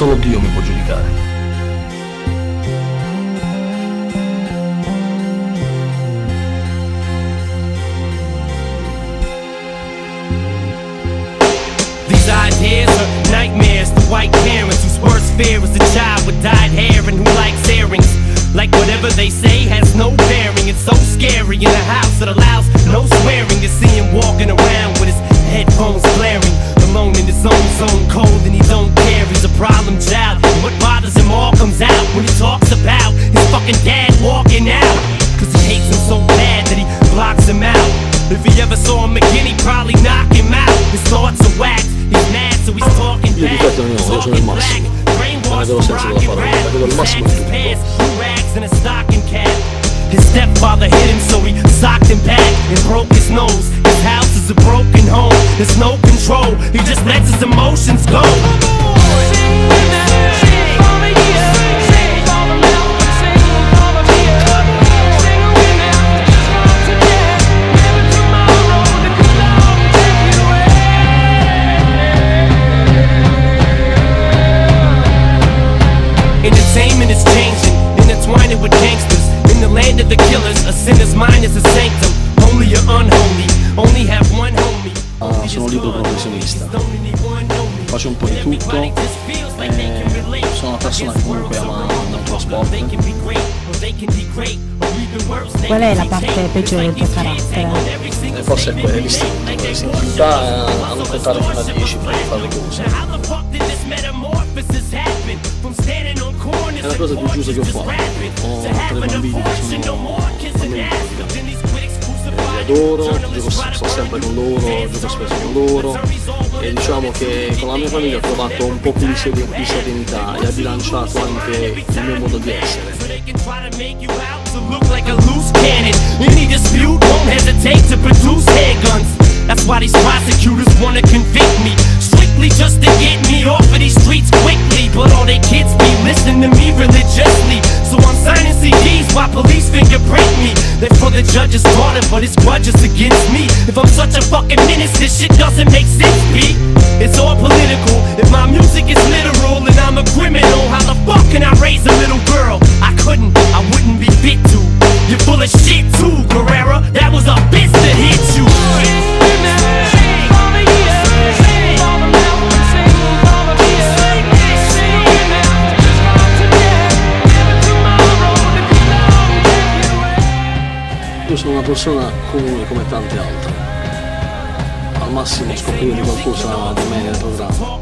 Solo Dio mi può giudicare. These ideas are nightmares to white parents whose worst fear is a child with dyed hair and who likes earrings. Like whatever they say has no bearing. It's so scary in a house that allows no swearing to see him walking around with his headphones blaring. Alone in his own zone, cold and he problem child. And what bothers him all comes out when he talks about his fucking dad walking out. Cause he hates him so bad that he blocks him out. If he ever saw him again, he'd probably knock him out. His thoughts are whacked. He's mad, so he's talking back. questo non ne ho, sono il Talking black. Brainwashed Non ne vedo senso rock and rap. ne vedo il massimo di His pants, blue rags and a stocking cap. His stepfather hit him, so he socked him back and broke his nose. His house is a broken home. There's no control. He just lets his emotions go. Mind is a sanctum. Only you're unholy, only have one homie. Ah, sono libero professionista. Faccio un po' di tutto, eh, sono una persona che comunque ama molto lo sport. Qual è la parte peggiore del tuo carattere? E forse è quella l'istinto, l'istintività eh, a non contare fino a 10 per fare le cose. La cosa più giusta che ho fatto. Ho tre bambini che sono me li adoro, gioco, sto sempre con loro, gioco spesso con loro e diciamo che con la mia famiglia ho trovato un po' più di di serenità e ha bilanciato anche il mio modo di essere. They're for the judge's daughter, but his grudge against me. If I'm such a fucking menace, this shit doesn't make sense, B. It's all political. If my music is literal Io sono una persona comune come tante altre. Al massimo scoprire qualcosa di me nel programma.